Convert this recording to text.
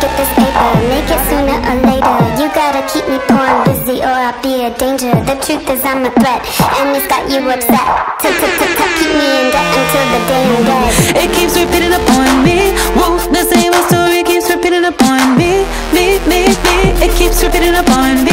Get this paper Make it sooner or later. You gotta keep me porn busy Or I'll be a danger. The truth is I'm a threat And it's got you upset. Keep me in debt until the day I'm dead. It keeps repeating upon me. Wolf, the same old story keeps repeating upon me. Me, me, me. It keeps repeating upon me